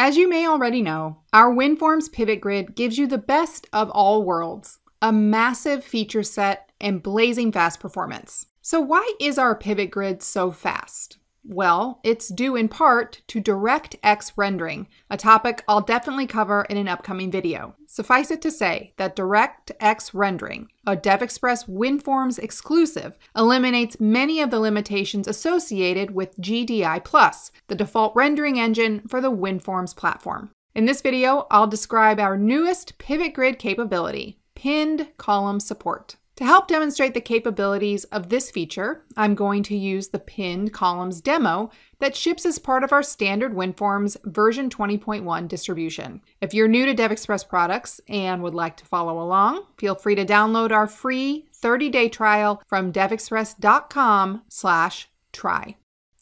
As you may already know, our WinForms Pivot Grid gives you the best of all worlds, a massive feature set and blazing fast performance. So why is our Pivot Grid so fast? Well, it's due in part to DirectX rendering, a topic I'll definitely cover in an upcoming video. Suffice it to say that DirectX rendering, a DevExpress WinForms exclusive, eliminates many of the limitations associated with GDI+, the default rendering engine for the WinForms platform. In this video, I'll describe our newest Pivot Grid capability, pinned column support. To help demonstrate the capabilities of this feature, I'm going to use the pinned columns demo that ships as part of our standard WinForms version 20.1 distribution. If you're new to DevExpress products and would like to follow along, feel free to download our free 30-day trial from devexpress.com slash try.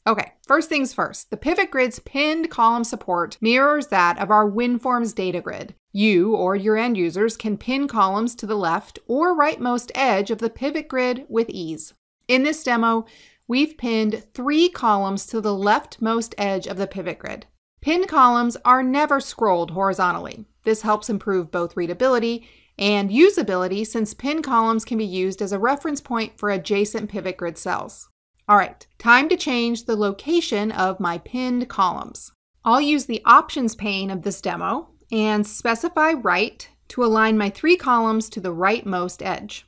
Okay, first things first, the Pivot Grid's pinned column support mirrors that of our WinForms data grid. You or your end users can pin columns to the left or rightmost edge of the Pivot Grid with ease. In this demo, we've pinned three columns to the leftmost edge of the Pivot Grid. Pinned columns are never scrolled horizontally. This helps improve both readability and usability since pinned columns can be used as a reference point for adjacent Pivot Grid cells. All right, time to change the location of my pinned columns. I'll use the options pane of this demo and specify right to align my three columns to the rightmost edge.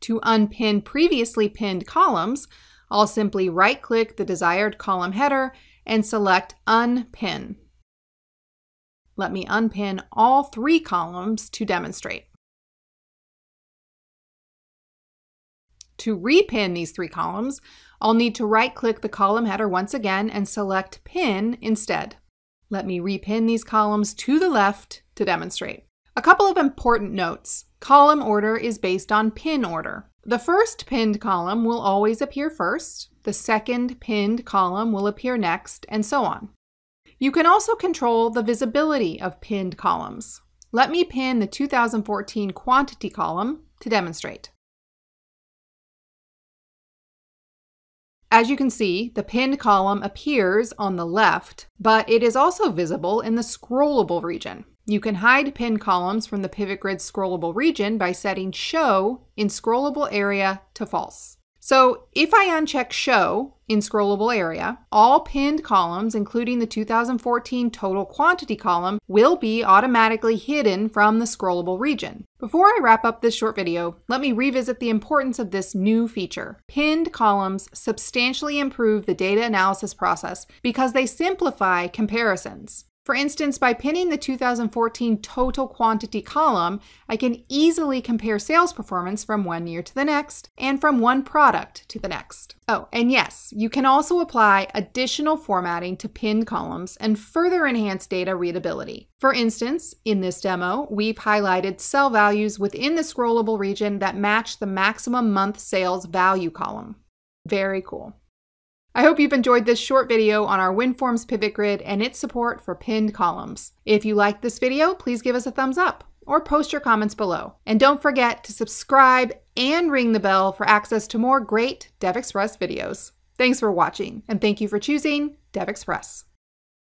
To unpin previously pinned columns, I'll simply right-click the desired column header and select Unpin. Let me unpin all three columns to demonstrate. To repin these three columns, I'll need to right-click the column header once again and select Pin instead. Let me repin these columns to the left to demonstrate. A couple of important notes. Column order is based on pin order. The first pinned column will always appear first, the second pinned column will appear next, and so on. You can also control the visibility of pinned columns. Let me pin the 2014 quantity column to demonstrate. As you can see, the pinned column appears on the left, but it is also visible in the scrollable region. You can hide pinned columns from the Pivot Grid scrollable region by setting Show in Scrollable Area to False. So if I uncheck Show in Scrollable Area, all pinned columns, including the 2014 total quantity column, will be automatically hidden from the scrollable region. Before I wrap up this short video, let me revisit the importance of this new feature. Pinned columns substantially improve the data analysis process because they simplify comparisons. For instance, by pinning the 2014 total quantity column, I can easily compare sales performance from one year to the next and from one product to the next. Oh, and yes, you can also apply additional formatting to pinned columns and further enhance data readability. For instance, in this demo, we've highlighted cell values within the scrollable region that match the maximum month sales value column. Very cool. I hope you've enjoyed this short video on our WinForms pivot grid and its support for pinned columns. If you liked this video, please give us a thumbs up or post your comments below. And don't forget to subscribe and ring the bell for access to more great DevExpress videos. Thanks for watching, and thank you for choosing DevExpress.